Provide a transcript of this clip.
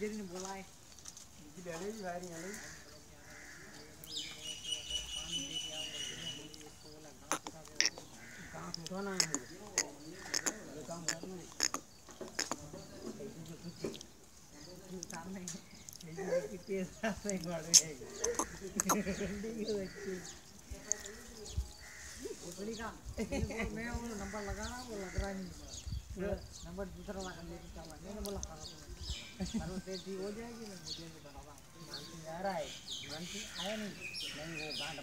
Manager ने बोला है है है है मैं वो नंबर लगाना वो लग रहा नहीं नंबर दूसरा लगा लेके चला हो जाएगी मैं मुझे नहीं बना आ रहा। है आया नहीं। नहीं वो गांठ